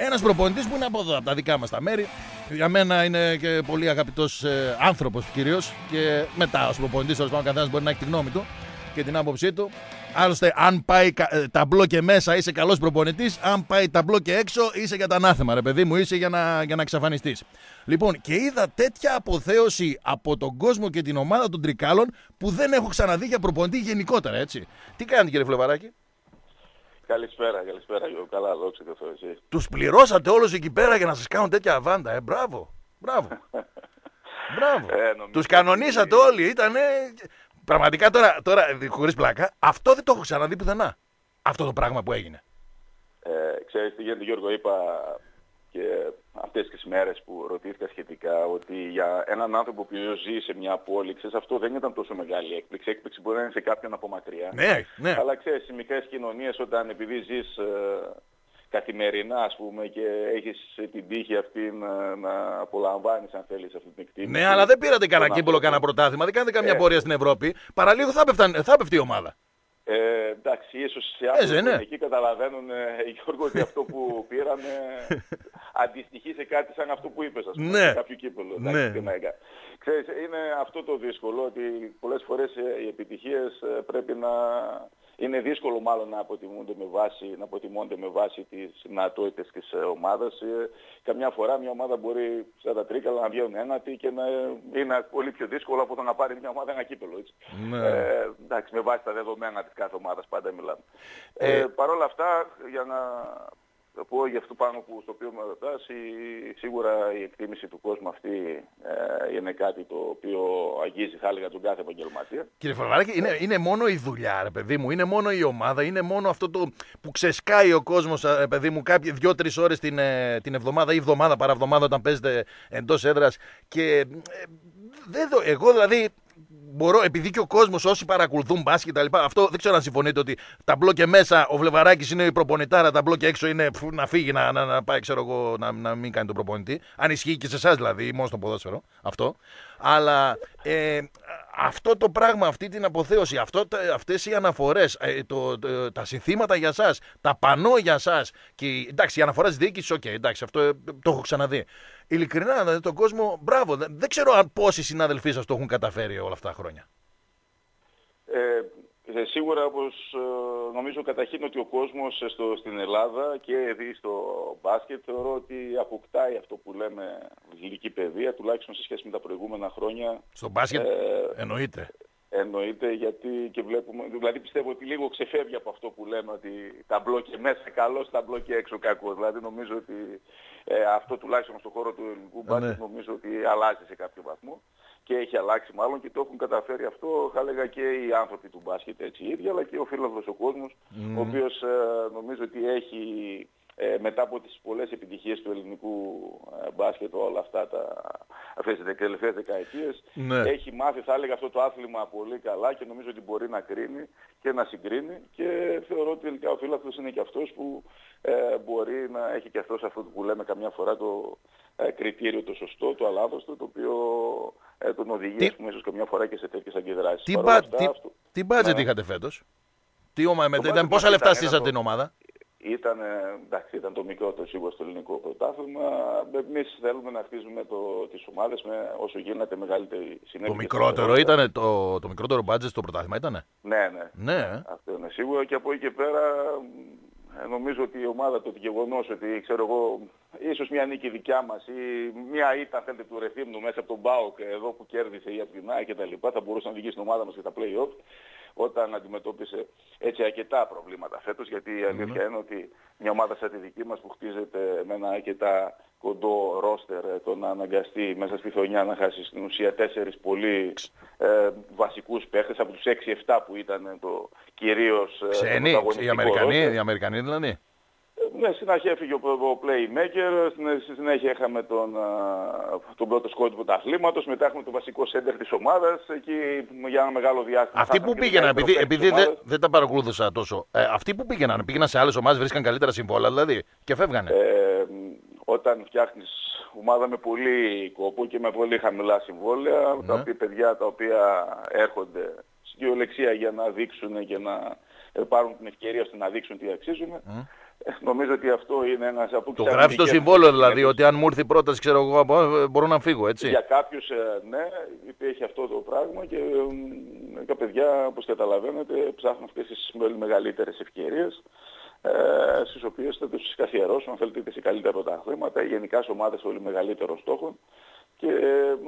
Ένας προπονητής που είναι από εδώ, από τα δικά μας τα μέρη. Για μένα είναι και πολύ αγαπητός ε, άνθρωπος κυρίως. Και μετά ως προπονητής, τέλος πάντων, καθένας μπορεί να έχει τη γνώμη του και την άποψή του. Άλλωστε, αν πάει κα- ε, ταμπλό και μέσα είσαι καλός προπονητής, αν πάει ταμπλό και έξω είσαι για τα ανάθεμα, ρε παιδί μου, είσαι για να, για να εξαφανιστείς. Λοιπόν, και είδα τέτοια αποθέωση από τον κόσμο και την ομάδα των Τρικάλων που δεν έχω ξαναδεί για προπονητή γενικότερα, έτσι. Τι κάνετε, κύριε Φλεβαράκη; Καλησπέρα, καλησπέρα Γιώργο. Καλά, δόξα τω Θεώ εσύ. Τους πληρώσατε όλους εκεί πέρα για να σας κάνουν τέτοια αβάντα, ε. Μπράβο. Μπράβο. Μπράβο. Ε, νομίζω Τους κανονίσατε ότι- όλοι. Ήτανε. Πραγματικά τώρα, τώρα χωρίς πλάκα, αυτό δεν το έχω ξαναδεί πουθενά. Αυτό το πράγμα που έγινε. Ε, ξέρεις τι γίνεται Γιώργο, είπα και αυτές τις μέρες που ρωτήθηκα σχετικά ότι για έναν άνθρωπο που ζει σε μια πόλη, ξέρεις, αυτό δεν ήταν τόσο μεγάλη έκπληξη. Έκπληξη μπορεί να είναι σε κάποιον από μακριά. Ναι, ναι. Αλλά ξέρεις, οι μικρές κοινωνίες όταν επειδή ζεις ε, καθημερινά ας πούμε και έχεις την τύχη αυτή να, να απολαμβάνεις αν θέλεις αυτή την εκτίμηση. Ναι, αλλά δεν πήρατε κανένα των κύπελο, ανθρώπων. κανένα πρωτάθλημα, δεν κάνετε καμιά Ε. πορεία στην Ευρώπη. Παραλίγο θα, πέφταν, θα πέφτει η ομάδα. Ε, εντάξει, ίσως σε Έτσι άνθρωποι δεν που είναι; είναι εκεί καταλαβαίνουν, ε, Γιώργο, ότι αυτό που πήραμε αντιστοιχεί σε κάτι σαν αυτό που είπες, ας πούμε, Ναι. σε κάποιο κύπελο. εντάξει, Ναι. τι να έκανα. Ξέρεις, είναι αυτό το δύσκολο, ότι πολλές φορές ε, οι επιτυχίες ε, πρέπει να... Είναι δύσκολο μάλλον να αποτιμούνται με βάση, να αποτιμώνται με βάση τις δυνατότητες της ε, ομάδας. Ε, Καμιά φορά μια ομάδα μπορεί στα τα τρίκαλα να βγαίνουν ένατη και να είναι πολύ πιο δύσκολο από το να πάρει μια ομάδα ένα κύπελο. Έτσι. Ναι. Ε, εντάξει, με βάση τα δεδομένα της κάθε ομάδας πάντα μιλάμε. Ε, Ε, Παρ' όλα αυτά, για να πω για αυτό πάνω που, στο οποίο με ρωτάς, η- σίγουρα η εκτίμηση του κόσμου αυτή ε, είναι κάτι το οποίο αγγίζει, θα έλεγα, τον κάθε επαγγελματία. Κύριε Φλεβαράκη, είναι, είναι μόνο η δουλειά, ρε παιδί μου. Είναι μόνο η ομάδα. Είναι μόνο αυτό το που ξεσκάει ο κόσμος, ρε παιδί μου, κάποιοι δύο-τρει ώρες την, ε, την εβδομάδα ή εβδομάδα παραβδομάδα όταν παίζετε εντός έδρας. Και ε, δεν δω, εγώ δηλαδή μπορώ, επειδή και ο κόσμος όσοι παρακολουθούν μπάσκετ και τα λοιπά, αυτό δεν ξέρω αν συμφωνείτε ότι τα μπλοκ μέσα ο Βλεβαράκης είναι η προπονητάρα, τα μπλοκ έξω είναι φου, να φύγει να, να, να πάει, ξέρω εγώ, να, να μην κάνει τον προπονητή. Αν ισχύει και σε εσάς δηλαδή, μόνο στο ποδόσφαιρο αυτό. Αλλά ε, αυτό το πράγμα, αυτή την αποθέωση, αυτό, τα- αυτές οι αναφορές, ε, το, το- τα συνθήματα για σας, τα πανό για σας και εντάξει, η αναφορά της διοίκησης, οκ, εντάξει, αυτό ε, το έχω ξαναδεί. Ειλικρινά, δηλαδή τον κόσμο, μπράβο, δεν, δεν ξέρω αν πόσοι συνάδελφοί σας το έχουν καταφέρει όλα αυτά τα χρόνια. Ε, ε, σίγουρα όπως ε, νομίζω καταρχήν ότι ο κόσμος ε, στο, στην Ελλάδα και εδώ στο μπάσκετ θεωρώ ότι αποκτάει αυτό που λέμε γλυκή παιδεία τουλάχιστον σε σχέση με τα προηγούμενα χρόνια Στο μπάσκετ Ε, εννοείται. Εννοείται γιατί και βλέπουμε, δηλαδή πιστεύω ότι λίγο ξεφεύγει από αυτό που λέμε ότι τα μπλόκια μέσα καλός, τα μπλόκια έξω κακός. Δηλαδή νομίζω ότι ε, αυτό τουλάχιστον στον χώρο του ελληνικού μπάσκετ ναι. νομίζω ότι αλλάζει σε κάποιο βαθμό και έχει αλλάξει μάλλον και το έχουν καταφέρει αυτό θα έλεγα και οι άνθρωποι του μπάσκετ έτσι οι ίδιοι αλλά και ο φίλος ο κόσμος ο οποίος ε, νομίζω ότι έχει ε, μετά από τις πολλές επιτυχίες του ελληνικού ε, μπάσκετ όλα αυτά τα, αυτές τις τελευταίες δεκαετίες Ναι. έχει μάθει θα έλεγα αυτό το άθλημα πολύ καλά και νομίζω ότι μπορεί να κρίνει και να συγκρίνει και θεωρώ ότι τελικά ο φίλαθλος είναι και αυτός που ε, μπορεί να έχει και αυτός αυτό που λέμε καμιά φορά το ε, κριτήριο το σωστό, το αλάθωστο το οποίο ε, τον οδηγεί Τι- ας πούμε ίσως καμιά φορά και σε τέτοιες αντιδράσεις. Τι, Παρ' όλα μπα, αυτά, τι, αυτό- τι budget Ναι. είχατε φέτος; Τι ομα, με, Το ήταν, budget πόσα μας λεφτά ήταν στήσατε ένα την το- ομάδα; Ήταν, ε, εντάξει, ήταν το μικρότερο σίγουρα στο ελληνικό πρωτάθλημα. Εμείς θέλουμε να χτίζουμε το, τις ομάδες με όσο γίνεται μεγαλύτερη συνέχεια. Το μικρότερο ήταν το, το μικρότερο budget στο πρωτάθλημα ήτανε; Ναι, ναι. Ναι, ε. Αυτό είναι σίγουρο και από εκεί και πέρα ε, νομίζω ότι η ομάδα το γεγονός ότι ξέρω εγώ ίσως μια νίκη δικιά μας ή μια ήττα θέλετε του Ρεθύμνου μέσα από τον ΠΑΟΚ εδώ που κέρδισε ή από την ΑΕΚ και τα λοιπά θα μπορούσε να οδηγήσει την ομάδα μας και τα play-off όταν αντιμετώπισε έτσι αρκετά προβλήματα φέτος γιατί η αλήθεια είναι ότι μια ομάδα σαν τη δική μας που χτίζεται με ένα αρκετά κοντό ρόστερ ε, το να αναγκαστεί μέσα στη χρονιά να χάσει στην ουσία τέσσερις πολύ ε, βασικούς παίχτες από τους 6-7 που ήταν το κυρίως ε, Ξένοι, πρωταγωνιστικό οι Αμερικανοί, roster. οι Αμερικανοί δηλαδή. Ε, Ναι, στην αρχή έφυγε ο, ο Playmaker, στην, στη συνέχεια είχαμε τον, α, τον πρώτο σκόρ του πρωταθλήματος, μετά έχουμε τον βασικό σέντερ της ομάδας, εκεί για ένα μεγάλο διάστημα. Αυτοί χάσαμε που και τον πήγαιναν, καλύτερο επειδή, παίκτη επειδή της δεν, ομάδας. δεν τα παρακολούθησα τόσο, ε, αυτοί που πήγαιναν, πήγαιναν σε άλλες ομάδες, βρίσκαν καλύτερα συμβόλαια δηλαδή και φεύγανε. Ε, όταν φτιάχνεις ομάδα με πολύ κόπο και με πολύ χαμηλά συμβόλαια, Ναι. τα οποία παιδιά τα οποία έρχονται στην κυριολεξία για να δείξουν και να ε, πάρουν την ευκαιρία ώστε να δείξουν τι αξίζουν, Νομίζω ότι αυτό είναι ένας από Το γράφει στο συμβόλαιο δηλαδή, ότι αν μου έρθει η πρόταση, ξέρω εγώ, μπορώ να φύγω, έτσι. Για κάποιους, ναι, έχει αυτό το πράγμα και τα παιδιά, όπως καταλαβαίνετε, ψάχνουν αυτές τις μεγαλύτερες ευκαιρίες ε, στις οποίες θα τους καθιερώσουν, αν θέλετε, σε καλύτερα πρωταθλήματα, γενικά σε ομάδες πολύ μεγαλύτερων στόχων. Και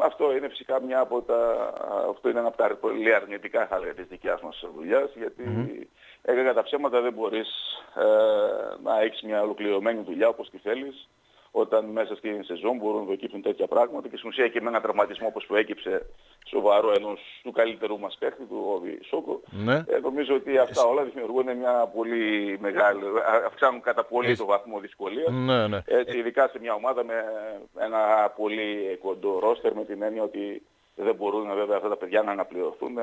αυτό είναι φυσικά μια από τα, αυτό είναι ένα από τα πολύ αρνητικά θα της δικιάς μας δουλειάς, γιατί mm-hmm. τα ψέματα δεν μπορείς ε, να έχεις μια ολοκληρωμένη δουλειά όπως τη θέλεις, όταν μέσα στην σεζόν μπορούν να δοκίπτουν τέτοια πράγματα και στην ουσία και με ένα τραυματισμό όπως που έκυψε σοβαρό ενός του καλύτερου μας παίχτη, του Όβι Σόκο, ναι. ε, νομίζω ότι αυτά όλα δημιουργούν μια πολύ μεγάλη, αυξάνουν κατά πολύ το βαθμό δυσκολίας, ναι, ναι. Έτσι, ειδικά σε μια ομάδα με ένα πολύ κοντό ρόστερ με την έννοια ότι δεν μπορούν βέβαια αυτά τα παιδιά να αναπληρωθούν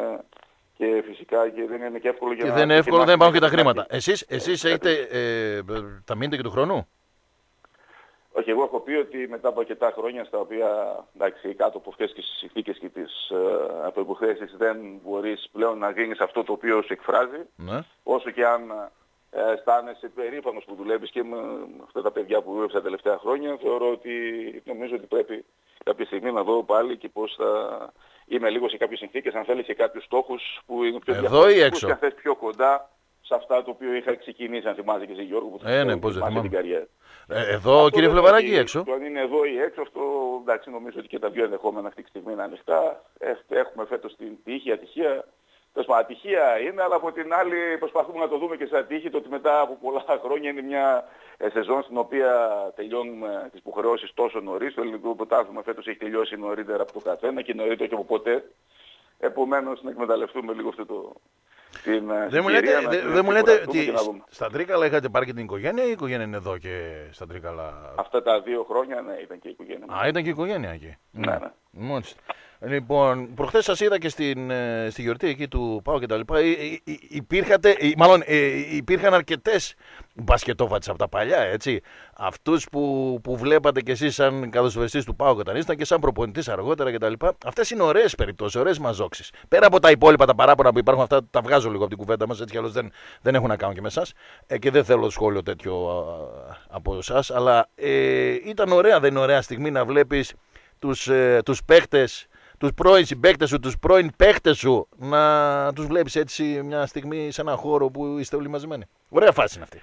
και φυσικά και δεν είναι και εύκολο για και να... δεν είναι εύκολο, δεν υπάρχουν και τα χρήματα. Εσείς, εσείς έχετε, ε, θα μείνετε και του χρόνου; Όχι, εγώ έχω πει ότι μετά από αρκετά χρόνια στα οποία εντάξει, κάτω από αυτές τις συνθήκες και τις ε, δεν μπορείς πλέον να γίνεις αυτό το οποίο σου εκφράζει, ναι. όσο και αν ε, αισθάνεσαι περήφανος που δουλεύεις και με αυτά τα παιδιά που δούλεψα τα τελευταία χρόνια, θεωρώ ότι νομίζω ότι πρέπει κάποια στιγμή να δω πάλι και πώς θα είμαι λίγο σε κάποιες συνθήκες, αν θέλεις σε κάποιους στόχους που είναι πιο Εδώ ή έξω; και αν θες πιο κοντά σε αυτά το οποίο είχα ξεκινήσει, αν θυμάσαι και σε Γιώργο που ε, ναι, πώς δεν την καριέρα. Ε, εδώ, αυτό κύριε Φλεβαράκη, έξω. Το αν είναι εδώ ή έξω, αυτό εντάξει, νομίζω ότι και τα δύο ενδεχόμενα αυτή τη στιγμή είναι ανοιχτά. Ε, έχουμε φέτος την τύχη, ατυχία. Τέλος ατυχία είναι, αλλά από την άλλη προσπαθούμε να το δούμε και σαν τύχη, το ότι μετά από πολλά χρόνια είναι μια ε, σεζόν στην οποία τελειώνουμε τις υποχρεώσεις τόσο νωρίς. Το ελληνικό πρωτάθλημα φέτος έχει τελειώσει νωρίτερα από το καθένα και νωρίτερα και από ποτέ. Επομένως να εκμεταλλευτούμε λίγο αυτό το, την ε, δεν μου λέτε, δεν μου λέτε ότι στα Τρίκαλα είχατε πάρει και την οικογένεια ή η οικογένεια είναι εδώ και στα Τρίκαλα; Αυτά τα δύο χρόνια ναι, ήταν και η οικογένεια. Α, ήταν και η οικογένεια εκεί. Ναι, ναι. Μάλιστα. Λοιπόν, προχθές σας είδα και στην, ε, στη γιορτή εκεί του Πάου και τα λοιπά. Υπήρχατε, μάλλον ε, υπήρχαν αρκετές μπασκετόφατες από τα παλιά, έτσι. Αυτούς που, που βλέπατε κι εσείς σαν καθοσβεστής του Πάου όταν ήσταν και σαν προπονητής αργότερα και τα λοιπά. Αυτές είναι ωραίες περιπτώσεις, ωραίες μαζόξεις. Πέρα από τα υπόλοιπα τα παράπονα που υπάρχουν, αυτά τα βγάζω λίγο από την κουβέντα μας, έτσι κι άλλως δεν, δεν έχουν να κάνουν και με εσάς. Ε, και δεν θέλω σχόλιο τέτοιο από εσάς. Αλλά ε, ήταν ωραία, δεν είναι ωραία στιγμή να βλέπεις τους, ε, τους παίχτες τους πρώην συμπαίκτες σου, τους πρώην παίχτες σου να τους βλέπεις έτσι μια στιγμή σε ένα χώρο που είστε όλοι μαζεμένοι. Ωραία φάση είναι αυτή.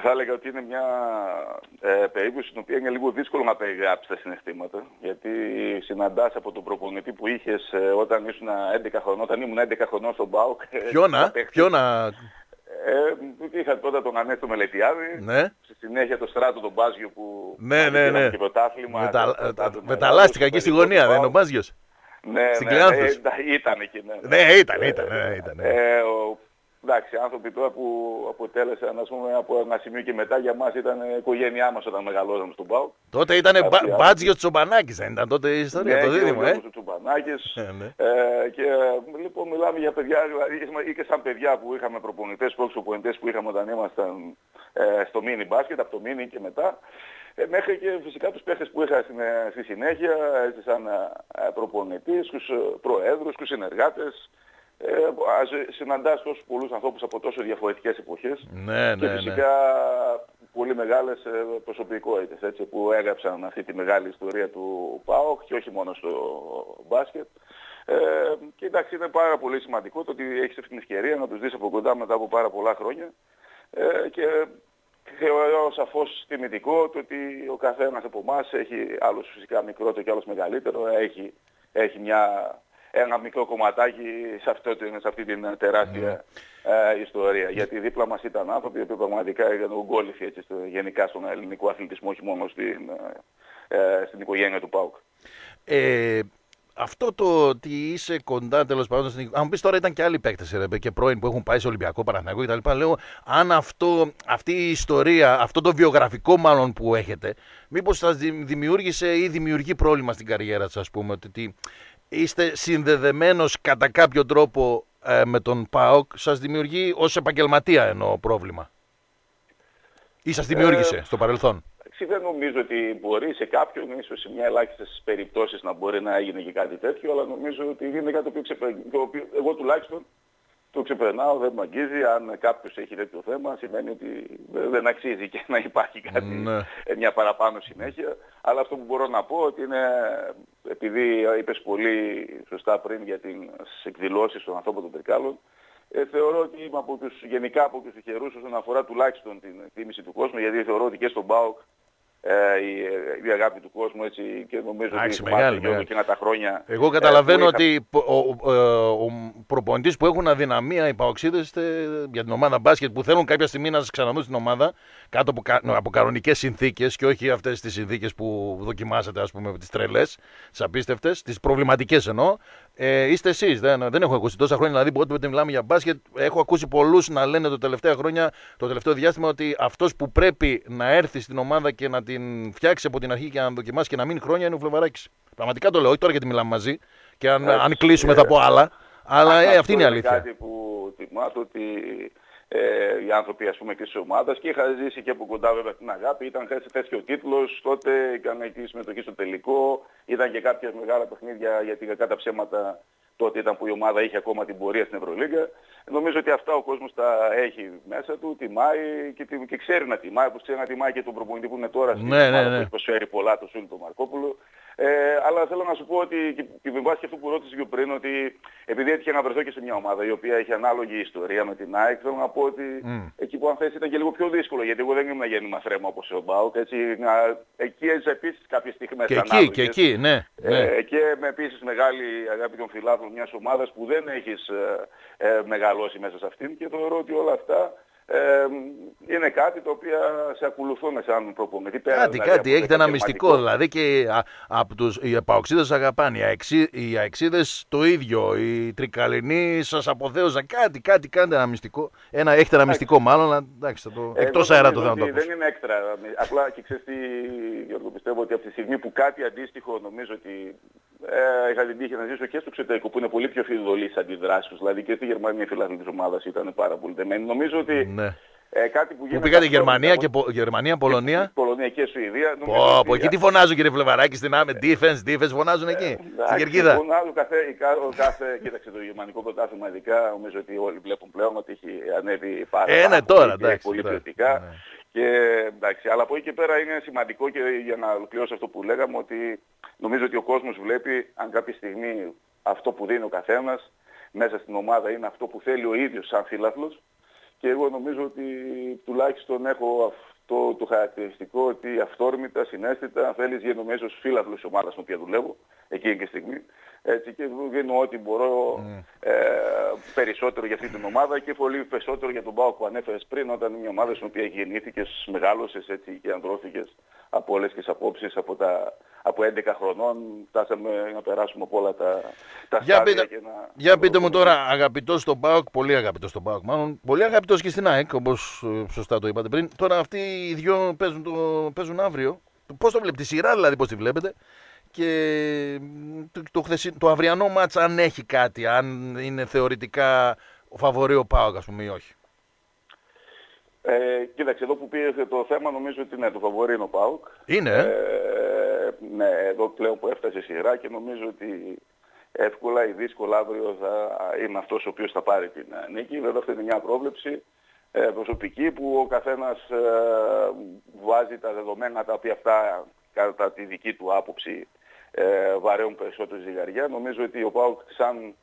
Θα έλεγα ότι είναι μια ε, περίπτωση στην οποία είναι λίγο δύσκολο να περιγράψεις τα συναισθήματα. Γιατί συναντάς από τον προπονητή που είχες ε, όταν ήσουν 11 χρονών, όταν ήμουν 11 χρονών στον ΠΑΟΚ. Ποιο να, ε, είχα πρώτα τον Ανέστο Μελετιάδη, ναι. στη συνέχεια το Στράτο τον Μπάζιο που ναι, ναι, ναι. και πρωτάθλημα. Με τα, με τα λάστιχα εκεί στη γωνία, δεν είναι ο Μπάζιος; Ναι, Στην ναι, ναι, ήταν εκεί, ναι. Ναι, ναι ήταν, ήταν. Ναι, ήταν ναι. Ε, ο εντάξει, άνθρωποι τώρα που αποτέλεσαν ας πούμε, από ένα σημείο και μετά για μας ήταν η οικογένειά μας όταν μεγαλώσαμε στον ΠΑΟ. Τότε ήταν μπάτζιο Τσομπανάκης, δεν ήταν τότε η ιστορία, ναι, το δίδυμο, ε. ο Τσομπανάκης. ε, ναι. ε, και λοιπόν μιλάμε για παιδιά, δηλαδή ή και σαν παιδιά που είχαμε προπονητές, πρώτους προπονητές που είχαμε όταν ήμασταν ε, στο μίνι μπάσκετ, από το μίνι και μετά. Ε, μέχρι και φυσικά τους παίχτες που είχα στην, ε, στη συνέχεια, έτσι σαν ε, προπονητής, τους προέδρους, τους συνεργάτες, ε, συναντάς τόσους πολλούς ανθρώπους από τόσο διαφορετικές εποχές ναι, και ναι, φυσικά ναι. πολύ μεγάλες ε, προσωπικότητες έτσι, που έγραψαν αυτή τη μεγάλη ιστορία του ΠΑΟΚ και όχι μόνο στο μπάσκετ. Ε, και εντάξει είναι πάρα πολύ σημαντικό το ότι έχεις αυτή την ευκαιρία να τους δεις από κοντά μετά από πάρα πολλά χρόνια ε, και θεωρώ σαφώς τιμητικό το ότι ο καθένας από εμάς έχει άλλος φυσικά μικρότερο και άλλος μεγαλύτερο, έχει, έχει μια ένα μικρό κομματάκι σε, αυτό, σε αυτή την τεράστια ε, ιστορία. Γιατί δίπλα μας ήταν άνθρωποι που πραγματικά ήταν ογκόλυφοι έτσι, στο, γενικά στον ελληνικό αθλητισμό, όχι μόνο στην, ε, ε, στην οικογένεια του ΠΑΟΚ. Ε, αυτό το ότι είσαι κοντά τέλος πάντων στην. Αν πεις τώρα ήταν και άλλοι παίκτες και πρώην που έχουν πάει σε Ολυμπιακό Παναθηναϊκό κτλ. Λέω αν αυτό, αυτή η ιστορία, αυτό το βιογραφικό μάλλον που έχετε, μήπως σας δημιούργησε ή δημιουργεί πρόβλημα στην καριέρα σας, ας πούμε. Ότι είστε συνδεδεμένος κατά κάποιο τρόπο ε, με τον ΠΑΟΚ, σας δημιουργεί ως επαγγελματία εννοώ πρόβλημα; Ή σας δημιούργησε ε, στο παρελθόν; Δεν νομίζω ότι μπορεί σε κάποιον, ίσως σε μια ελάχιστες περιπτώσεις να μπορεί να έγινε και κάτι τέτοιο, αλλά νομίζω ότι είναι κάτι το οποίο, ξεπε... εγώ τουλάχιστον το ξεπερνάω, δεν με αγγίζει. Αν κάποιος έχει τέτοιο θέμα, σημαίνει ότι δεν αξίζει και να υπάρχει κάτι, ναι. μια παραπάνω συνέχεια. Αλλά αυτό που μπορώ να πω ότι είναι, επειδή είπες πολύ σωστά πριν για τις εκδηλώσεις των ανθρώπων των Τρικάλων, ε, θεωρώ ότι είμαι από τους, γενικά από τους τυχερούς όσον αφορά τουλάχιστον την εκτίμηση του κόσμου, γιατί θεωρώ ότι και στον ΠΑΟΚ ε, η, η, αγάπη του κόσμου έτσι και νομίζω Άξι, ότι μεγάλη, μεγάλη. εκείνα τα χρόνια. Εγώ καταλαβαίνω ε, ότι ο, ο, ο, ο προπονητής που έχουν αδυναμία οι παοξίδες για την ομάδα μπάσκετ που θέλουν κάποια στιγμή να σας ξαναδούν στην ομάδα κάτω από, από κανονικές συνθήκες και όχι αυτές τις συνθήκες που δοκιμάσατε ας πούμε τις τρελές, τις απίστευτες, τις προβληματικές εννοώ ε, είστε εσείς. Δεν, δεν έχω ακούσει τόσα χρόνια. Δηλαδή, όποτε μιλάμε για μπάσκετ, έχω ακούσει πολλούς να λένε το τελευταίο χρόνια, το τελευταίο διάστημα, ότι αυτός που πρέπει να έρθει στην ομάδα και να την φτιάξει από την αρχή και να δοκιμάσει και να μείνει χρόνια είναι ο Φλεβαράκης. Πραγματικά το λέω, όχι τώρα γιατί μιλάμε μαζί και αν, αν κλείσουμε θα πω άλλα. Αλλά ε, αυτή είναι η αλήθεια. Κάτι που θυμάται ότι ε, οι άνθρωποι ας πούμε και της ομάδας και είχα ζήσει και από κοντά βέβαια την αγάπη. Ήταν τέτοιο τίτλος, τότε έκανα και συμμετοχή στο τελικό. Ήταν και κάποια μεγάλα παιχνίδια γιατί κακά τα ψέματα τότε ήταν που η ομάδα είχε ακόμα την πορεία στην Ευρωλίγκα. Νομίζω ότι αυτά ο κόσμος τα έχει μέσα του, τιμάει και, και ξέρει να τιμάει, όπως ξέρει να τιμάει και τον προπονητή που είναι τώρα στην ναι, ομάδα ναι, ναι. που έχει προσφέρει πολλά, το Σούλη τον Μαρκόπουλο. Ε, αλλά θέλω να σου πω ότι και με βάση και αυτό που ρώτησε πιο πριν, ότι επειδή έτυχε να βρεθώ και σε μια ομάδα η οποία έχει ανάλογη ιστορία με την ΑΕΚ, θέλω να πω ότι mm. εκεί που αν θες ήταν και λίγο πιο δύσκολο, γιατί εγώ δεν ήμουν γέννημα θρέμα όπως ο Μπάουκ, έτσι, να, εκεί έζησα επίσης κάποιες στιγμές και εκεί, και εκεί, ναι. Ε, ναι. και με επίσης μεγάλη αγάπη των φιλάθλων μιας ομάδας που δεν έχεις ε, ε, μεγαλώσει μέσα σε αυτήν και θεωρώ ότι όλα αυτά ε, είναι κάτι το οποίο σε ακολουθούν σαν προπονητή. Κάτι, δηλαδή, κάτι. Έχετε ένα μυστικό. Δηλαδή και από τους, οι επαοξίδες αγαπάνε. Οι, αεξί, οι αεξίδες το ίδιο. Οι τρικαλινοί σας αποθέωσαν. Κάτι, κάτι κάντε ένα μυστικό. Ένα, έχετε ένα μυστικό μάλλον. Εντάξει, το, ε, εκτός αέρα το Δεν είναι έξτρα. Απλά και ξέρεις τι Γιώργο πιστεύω ότι από τη στιγμή που κάτι αντίστοιχο νομίζω ότι ε, είχα την τύχη να ζήσω και στο εξωτερικό που είναι πολύ πιο φιδωλής αντιδράσεις. Δηλαδή και στη Γερμανία η φιλάθλη της ομάδας ήταν πάρα πολύ δεμένη. Νομίζω ότι ναι. Ε, κάτι που, που πήγατε Γερμανία, και, Γερμανία, Πολωνία. Πολωνία και Σουηδία. Πω, πω, εκεί τι φωνάζουν κύριε Φλεβαράκη στην άμεση. Defense, defense φωνάζουν εκεί. Ε, στην Κερκίδα. Φωνάζουν κάθε, κάθε, κοίταξε το γερμανικό πρωτάθλημα ειδικά. Νομίζω ότι όλοι βλέπουν πλέον ότι έχει ανέβει πάρα, ε, ναι, τώρα, εντάξει, πολύ ποιοτικά. Ναι. Και, εντάξει, αλλά από εκεί και πέρα είναι σημαντικό και για να ολοκληρώσω αυτό που λέγαμε ότι νομίζω ότι ο κόσμος βλέπει αν κάποια στιγμή αυτό που δίνει ο καθένας μέσα στην ομάδα είναι αυτό που θέλει ο ίδιος σαν φίλαθλος και εγώ νομίζω ότι τουλάχιστον έχω αυτό το χαρακτηριστικό ότι αυθόρμητα, συνέστητα, θέλεις γίνω μέσω φίλαθλος της ομάδας στην οποία δουλεύω εκείνη τη στιγμή. Έτσι και δίνω ό,τι μπορώ mm. ε, περισσότερο για αυτή την ομάδα και πολύ περισσότερο για τον Πάο που ανέφερες πριν όταν είναι μια ομάδα στην οποία γεννήθηκες, μεγάλωσες έτσι και ανδρώθηκες από όλες τις απόψεις από, τα, από 11 χρονών φτάσαμε να περάσουμε από όλα τα, τα για πείτε, και να... Για πείτε μου τώρα αγαπητός στον ΠΑΟΚ, πολύ αγαπητός στον ΠΑΟΚ μάλλον, πολύ αγαπητός και στην ΑΕΚ όπως ε, σωστά το είπατε πριν. Τώρα αυτοί οι δυο παίζουν, το, παίζουν αύριο. Πώς το βλέπετε, τη σειρά δηλαδή πώς τη βλέπετε; Και το, το, το αυριανό μάτς αν έχει κάτι, αν είναι θεωρητικά ο φαβορή ο ΠΑΟΚ ας πούμε ή όχι. Ε, κοίταξε, εδώ που πήρε το θέμα νομίζω ότι ναι, το φαβορή είναι ο ΠΑΟΚ. Είναι. Ε, ναι, εδώ πλέον που έφτασε η σειρά και νομίζω ότι εύκολα ή δύσκολα αύριο θα είναι αυτός ο οποίος θα πάρει την ε, νίκη. Βέβαια αυτή είναι μια πρόβλεψη ε, προσωπική που ο καθένας ε, βάζει τα δεδομένα τα οποία αυτά κατά τη δική του άποψη ε, βαρέουν περισσότερο ζυγαριά. Νομίζω ότι ο ΠΑΟΚ σαν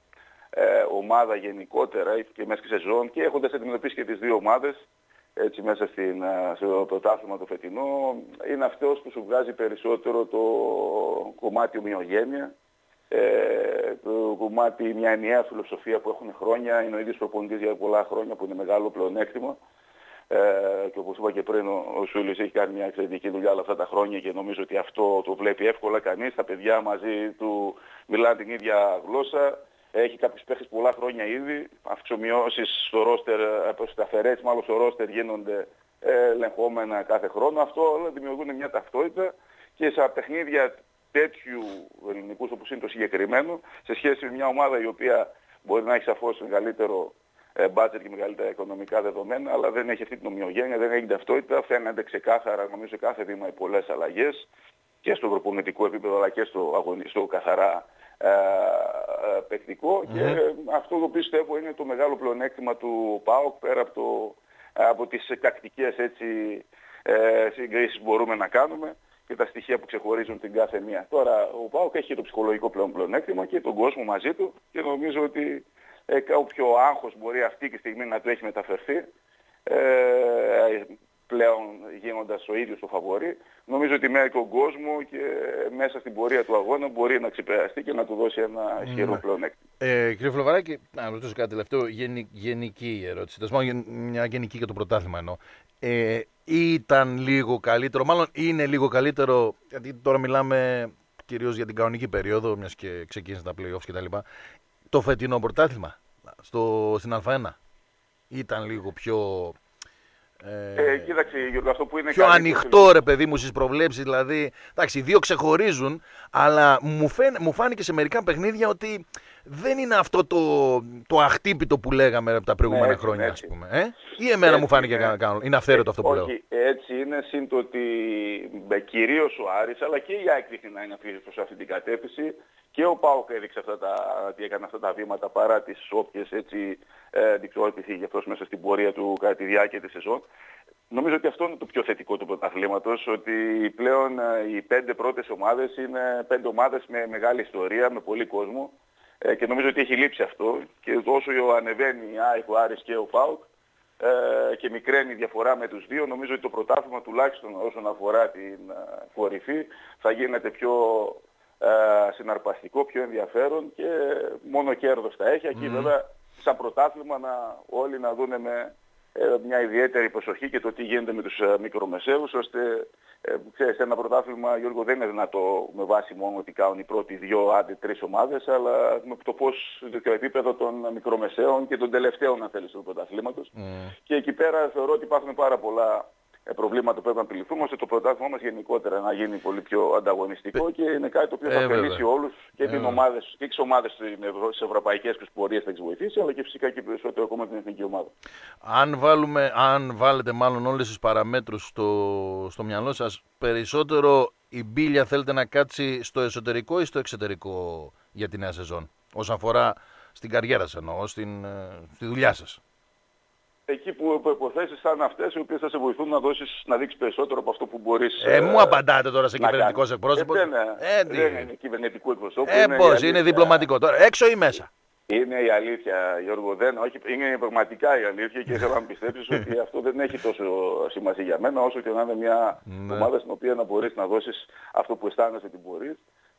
ε, ομάδα γενικότερα και μέσα στη σεζόν και έχοντας αντιμετωπίσει και τις δύο ομάδες έτσι μέσα στην, ε, στο πρωτάθλημα το φετινό είναι αυτός που σου βγάζει περισσότερο το κομμάτι ομοιογένεια ε, το κομμάτι μια ενιαία φιλοσοφία που έχουν χρόνια, είναι ο ίδιος προπονητής για πολλά χρόνια που είναι μεγάλο πλεονέκτημα ε, και όπως είπα και πριν, ο, ο Σούλης έχει κάνει μια εξαιρετική δουλειά όλα αυτά τα χρόνια και νομίζω ότι αυτό το βλέπει εύκολα κανείς. Τα παιδιά μαζί του μιλάνε την ίδια γλώσσα. Έχει κάποιους παίχτες πολλά χρόνια ήδη. Αυξομοιώσεις στο ρόστερ, σταθερές μάλλον στο ρόστερ γίνονται ε, ελεγχόμενα κάθε χρόνο. Αυτό όλα δημιουργούν μια ταυτότητα και σε παιχνίδια τέτοιου ελληνικούς όπως είναι το συγκεκριμένο, σε σχέση με μια ομάδα η οποία μπορεί να έχει σαφώς μεγαλύτερο μπάτζετ και μεγαλύτερα οικονομικά δεδομένα, αλλά δεν έχει αυτή την ομοιογένεια, δεν έχει την ταυτότητα. Φαίνεται ξεκάθαρα, νομίζω, κάθε βήμα οι πολλές αλλαγές και στο προπονητικό επίπεδο αλλά και στο αγωνιστικό καθαρά ε, ε, παικτικό και αυτό το πιστεύω είναι το μεγάλο πλεονέκτημα του ΠΑΟΚ πέρα από, το, από τις τακτικές έτσι, ε, συγκρίσεις που μπορούμε να κάνουμε και τα στοιχεία που ξεχωρίζουν την κάθε μία. Τώρα ο ΠΑΟΚ έχει το ψυχολογικό πλέον πλεονέκτημα και τον κόσμο μαζί του και νομίζω ότι ε, όποιο άγχος μπορεί αυτή τη στιγμή να του έχει μεταφερθεί ε, πλέον γίνοντας ο ίδιος το φαβορή, νομίζω ότι με τον κόσμο και μέσα στην πορεία του αγώνα μπορεί να ξεπεραστεί και να του δώσει ένα ναι. ισχυρό πλεονέκτημα. Ε, κύριε Φλοβαράκη, να ρωτήσω κάτι τελευταίο, γενι, γενική ερώτηση, μια γενική για το πρωτάθλημα εννοώ. Ε, ήταν λίγο καλύτερο, μάλλον είναι λίγο καλύτερο, γιατί τώρα μιλάμε κυρίως για την κανονική περίοδο, μιας και ξεκίνησε τα playoffs κτλ. Το φετινό πρωτάθλημα στο, στην Α1 ήταν λίγο πιο ε, ε, κοίταξε, Γιώργο, αυτό που είναι πιο ανοιχτό ρε παιδί μου στις προβλέψεις. Δηλαδή, εντάξει, οι δύο ξεχωρίζουν, αλλά μου, φαίν, μου φάνηκε σε μερικά παιχνίδια ότι δεν είναι αυτό το, το αχτύπητο που λέγαμε από τα προηγούμενα ναι, χρόνια, ας πούμε. Ε; Ή εμένα έτσι, μου φάνηκε είναι, κάνω, είναι αυθαίρετο αυτό που όχι, λέω. Έτσι είναι, σύν το ότι κυρίως ο Άρης, αλλά και η ΑΕΚ δείχνει να είναι προς αυτή την κατεύθυνση. Και ο Πάοκ έδειξε αυτά τα, ότι έκανε αυτά τα βήματα παρά τις όποιες έτσι ε, για αυτός μέσα στην πορεία του κατά τη διάρκεια της σεζόν. Νομίζω ότι αυτό είναι το πιο θετικό του πρωταθλήματος, ότι πλέον ε, οι πέντε πρώτες ομάδες είναι πέντε ομάδες με μεγάλη ιστορία, με πολύ κόσμο ε, και νομίζω ότι έχει λείψει αυτό και όσο ανεβαίνει η ΑΕΚ, ο Άρης και ο ΠΑΟΚ ε, και μικραίνει η διαφορά με τους δύο, νομίζω ότι το πρωτάθλημα τουλάχιστον όσον αφορά την ε, κορυφή θα γίνεται πιο ε, συναρπαστικό, πιο ενδιαφέρον και μόνο κέρδος θα έχει. Εκεί βέβαια σαν πρωτάθλημα να, όλοι να δουν με ε, μια ιδιαίτερη προσοχή και το τι γίνεται με τους ε, μικρομεσαίους ώστε ε, ξέρεις, ένα πρωτάθλημα Γιώργο δεν είναι δυνατό με βάση μόνο ότι κάνουν οι πρώτοι δύο άντε τρεις ομάδες αλλά με το πώς το επίπεδο των μικρομεσαίων και των τελευταίων αν θέλεις του πρωταθλήματος. Και εκεί πέρα θεωρώ ότι υπάρχουν πάρα πολλά ε, προβλήματα που πρέπει να επιληθούμε ώστε το πρωτάθλημα μας γενικότερα να γίνει πολύ πιο ανταγωνιστικό και είναι κάτι το οποίο θα ωφελήσει ε, όλους και, ε, ομάδες, και τις ομάδες στις ευρωπαϊκές τους πορείες θα τις βοηθήσει αλλά και φυσικά και περισσότερο ακόμα την εθνική ομάδα. Αν, βάλουμε, αν βάλετε μάλλον όλες τις παραμέτρους στο, στο μυαλό σας περισσότερο η μπίλια θέλετε να κάτσει στο εσωτερικό ή στο εξωτερικό για τη νέα σεζόν όσον αφορά στην καριέρα σας εννοώ, στην, στη δουλειά σας; Εκεί που υποθέσεις σαν αυτές οι οποίες θα σε βοηθούν να, δώσεις, να δείξεις περισσότερο από αυτό που μπορείς ε, ε μου απαντάτε τώρα σε κυβερνητικός εκπρόσωπος. Ε, δεν, ε, δεν είναι κυβερνητικού εκπροσώπου. Ε, είναι πώς, είναι διπλωματικό τώρα. Έξω ή μέσα; Είναι η αλήθεια, Γιώργο, δεν, όχι, είναι πραγματικά η αλήθεια και θέλω να πιστέψεις ότι αυτό δεν έχει τόσο σημασία για μένα όσο και να είναι μια ναι. ομάδα στην οποία να μπορείς να δώσεις αυτό που αισθάνεσαι ότι μπορείς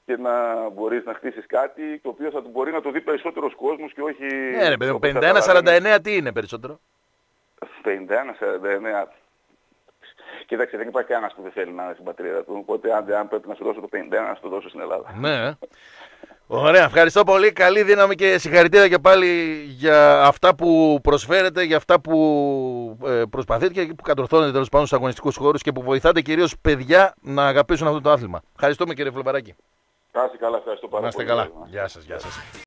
και να μπορείς να χτίσεις κάτι το οποίο θα μπορεί να το δει περισσότερος κόσμος και όχι... Ναι ρε παιδί, 51-49 τι είναι περισσότερο; 51, 49. Κοίταξε, δεν υπάρχει κανένας που δεν θέλει να είναι στην πατρίδα του. Οπότε, αν, αν πρέπει να σου δώσω το 51, να σου το δώσω στην Ελλάδα. Ναι. Ωραία, ευχαριστώ πολύ. Καλή δύναμη και συγχαρητήρια και πάλι για αυτά που προσφέρετε, για αυτά που ε, προσπαθείτε και που κατορθώνετε τέλος πάντων στους αγωνιστικούς χώρους και που βοηθάτε κυρίως παιδιά να αγαπήσουν αυτό το άθλημα. Ευχαριστούμε κύριε Φλεμπαράκη. Κάτσε καλά, ευχαριστώ πάρα πολύ. Να είστε καλά. Γεια σας, γεια σας.